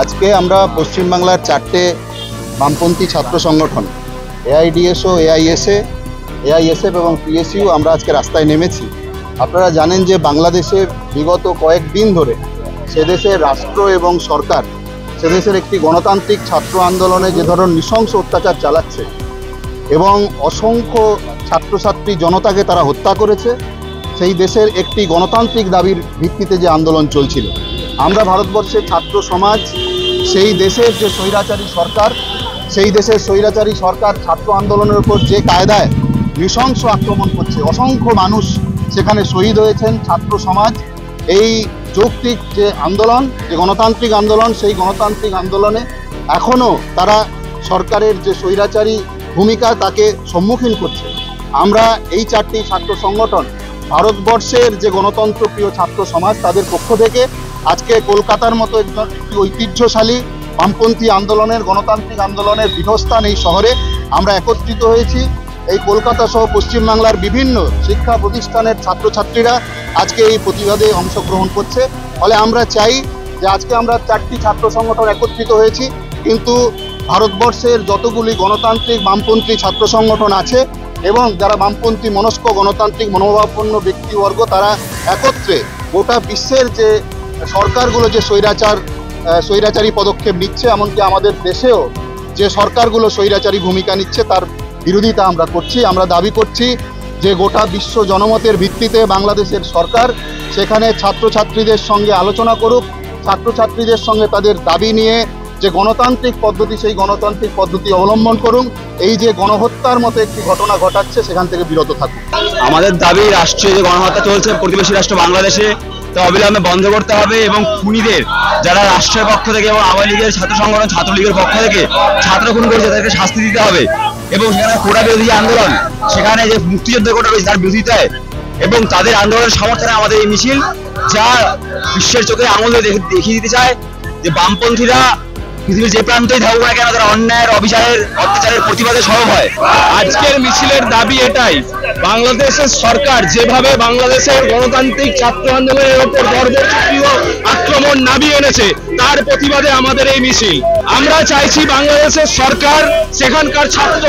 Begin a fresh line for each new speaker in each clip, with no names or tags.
আজকে আমরা পশ্চিমবাংলার চারটে বামপন্থী ছাত্র সংগঠন এআইডিএসও এআইএসএ এআইএসএফ এবং পিএসইউ আমরা আজকে রাস্তায় নেমেছি আপনারা জানেন যে বাংলাদেশে বিগত কয়েক দিন ধরে সেদেশের রাষ্ট্র এবং সরকার সেদেশের একটি গণতান্ত্রিক ছাত্র আন্দোলনে যে ধরনের নৃশংস অত্যাচার চালাচ্ছে এবং অসংখ্য ছাত্রছাত্রী জনতাকে তারা হত্যা করেছে সেই দেশের একটি গণতান্ত্রিক দাবির ভিত্তিতে যে আন্দোলন চলছিল আমরা ভারতবর্ষের ছাত্র সমাজ সেই দেশের যে স্বৈরাচারী সরকার সেই দেশের স্বৈরাচারী সরকার ছাত্র আন্দোলনের উপর যে কায়দায় নৃশংস আক্রমণ করছে অসংখ্য মানুষ সেখানে শহীদ হয়েছেন ছাত্র সমাজ এই যৌক্তিক যে আন্দোলন যে গণতান্ত্রিক আন্দোলন সেই গণতান্ত্রিক আন্দোলনে এখনও তারা সরকারের যে স্বৈরাচারী ভূমিকা তাকে সম্মুখীন করছে আমরা এই চারটি ছাত্র সংগঠন ভারতবর্ষের যে গণতন্ত্র প্রিয় ছাত্র সমাজ তাদের পক্ষ থেকে আজকে কলকাতার মতো একজন একটি ঐতিহ্যশালী বামপন্থী আন্দোলনের গণতান্ত্রিক আন্দোলনের পীঠস্থান এই শহরে আমরা একত্রিত হয়েছি এই কলকাতা সহ পশ্চিমবাংলার বিভিন্ন শিক্ষা প্রতিষ্ঠানের ছাত্রছাত্রীরা আজকে এই প্রতিবাদে অংশগ্রহণ করছে ফলে আমরা চাই যে আজকে আমরা চারটি ছাত্র সংগঠন একত্রিত হয়েছি কিন্তু ভারতবর্ষের যতগুলি গণতান্ত্রিক বামপন্থী ছাত্র সংগঠন আছে এবং যারা বামপন্থী মনস্ক গণতান্ত্রিক মনোভাবপন্ন ব্যক্তিবর্গ তারা একত্রে গোটা বিশ্বের যে সরকারগুলো যে স্বৈরাচার স্বৈরাচারী পদক্ষেপ নিচ্ছে এমনকি আমাদের দেশেও যে সরকারগুলো স্বৈরাচারী ভূমিকা নিচ্ছে তার বিরোধিতা আমরা করছি আমরা দাবি করছি যে গোটা বিশ্ব জনমতের ভিত্তিতে বাংলাদেশের সরকার সেখানে ছাত্রছাত্রীদের সঙ্গে আলোচনা করুক ছাত্রছাত্রীদের সঙ্গে তাদের দাবি নিয়ে যে গণতান্ত্রিক পদ্ধতি সেই গণতান্ত্রিক পদ্ধতি অবলম্বন করুন এই যে গণহত্যার মতো একটি ঘটনা ঘটাচ্ছে
সেখান থেকে বিরত থাকুন আমাদের দাবি রাষ্ট্রীয় যে গণহত্যা চলছে প্রতিবেশী রাষ্ট্র বাংলাদেশে তা অবিলম্বে বন্ধ করতে হবে এবং খুনিদের যারা রাষ্ট্রের পক্ষ থেকে এবং আওয়ামী লীগের ছাত্র সংগঠন ছাত্রলীগের পক্ষ থেকে ছাত্র খুন করেছে তাদেরকে শাস্তি দিতে হবে এবং সেখানে কোটা বিরোধী আন্দোলন সেখানে যে মুক্তিযুদ্ধ কোটা রয়েছে তার বিরোধিতায় এবং তাদের আন্দোলনের সমর্থনে আমাদের এই মিছিল যা বিশ্বের চোখে আঙুলে দেখিয়ে দিতে চায় যে বামপন্থীরা পৃথিবীর যে প্রান্তেই থাকুক না কেন তারা অন্যায়ের অবিচারের অত্যাচারের প্রতিবাদে সরব হয় আজকের মিছিলের দাবি এটাই বাংলাদেশের সরকার যেভাবে বাংলাদেশের গণতান্ত্রিক ছাত্র আন্দোলনের ওপর বর্বরচক্রীয় আক্রমণ নামিয়ে এনেছে তার প্রতিবাদে আমাদের এই মিছিল আমরা চাইছি বাংলাদেশের সরকার সেখানকার ছাত্র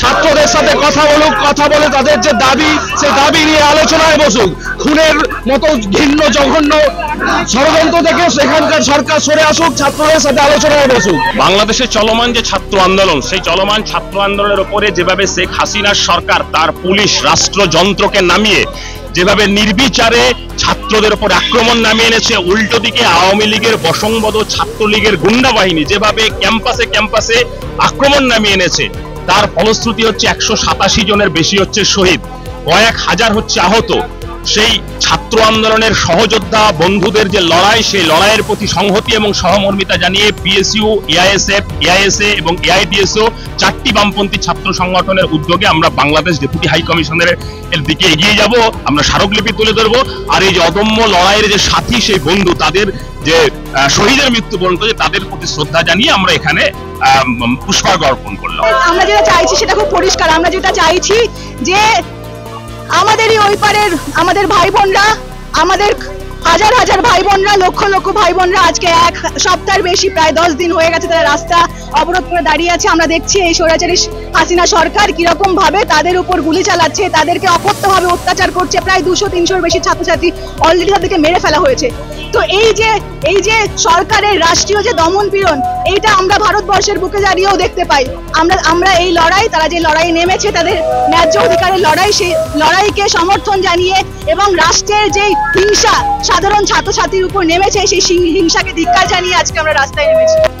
ছাত্রদের সাথে কথা বলুক কথা বলে তাদের যে দাবি সে দাবি নিয়ে আলোচনায় বসুক খুনের মতো ঘিন্ন জঘন্য ষড়যন্ত্র থেকে সেখানকার সরকার সরে আসুক ছাত্রদের সাথে আলোচনায় বসুক যুগ বাংলাদেশে চলমান যে ছাত্র আন্দোলন সেই চলমান ছাত্র আন্দোলনের উপরে যেভাবে শেখ হাসিনার সরকার তার পুলিশ রাষ্ট্রযন্ত্রকে নামিয়ে যেভাবে নির্বিচারে ছাত্রদের উপর আক্রমণ নামিয়ে এনেছে উল্টো দিকে আওয়ামী লীগের বসংবদ ছাত্রলীগের গুন্ডা বাহিনী যেভাবে ক্যাম্পাসে ক্যাম্পাসে আক্রমণ নামিয়ে এনেছে তার ফলশ্রুতি হচ্ছে একশো জনের বেশি হচ্ছে শহীদ কয়েক হাজার হচ্ছে আহত সেই ছাত্র আন্দোলনের সহযোদ্ধা বন্ধুদের যে লড়াই সেই লড়াইয়ের প্রতি সংহতি এবং সহমর্মিতা জানিয়ে পিএসইউ এআইএসএফ এআইএসএ এবং এআইডিএসও চারটি বামপন্থী ছাত্র সংগঠনের উদ্যোগে আমরা বাংলাদেশ ডেপুটি হাই কমিশনের এর দিকে এগিয়ে যাব আমরা স্মারকলিপি তুলে ধরব আর এই যে অদম্য লড়াইয়ের যে সাথী সেই বন্ধু তাদের যে শহীদের মৃত্যুবরণ করে তাদের প্রতি শ্রদ্ধা জানিয়ে আমরা এখানে পুষ্পার্ঘ অর্পণ করলাম
আমরা যেটা চাইছি সেটা খুব পরিষ্কার আমরা যেটা চাইছি যে আমাদেরই ওই পারের আমাদের ভাই বোনরা আমাদের হাজার হাজার ভাই বোনরা লক্ষ লক্ষ ভাই বোনরা আজকে এক সপ্তাহের বেশি প্রায় দশ দিন হয়ে গেছে তারা রাস্তা অবরোধ করে দাঁড়িয়ে আছে আমরা দেখছি এই স্বৈরাচারী হাসিনা সরকার কিরকম ভাবে তাদের উপর গুলি চালাচ্ছে তাদেরকে অকথ্যভাবে অত্যাচার করছে প্রায় দুশো তিনশোর বেশি ছাত্রছাত্রী অলরেডি তাদেরকে মেরে ফেলা হয়েছে তো এই যে এই যে সরকারের রাষ্ট্রীয় যে দমন পীড়ন এইটা আমরা ভারতবর্ষের বুকে দাঁড়িয়েও দেখতে পাই আমরা আমরা এই লড়াই তারা যে লড়াই নেমেছে তাদের ন্যায্য অধিকারের লড়াই সেই লড়াইকে সমর্থন জানিয়ে এবং রাষ্ট্রের যে হিংসা সাধারণ ছাত্রছাত্রীর উপর নেমেছে সেই হিংসাকে ধিক্কার জানিয়ে আজকে আমরা রাস্তায় নেমেছি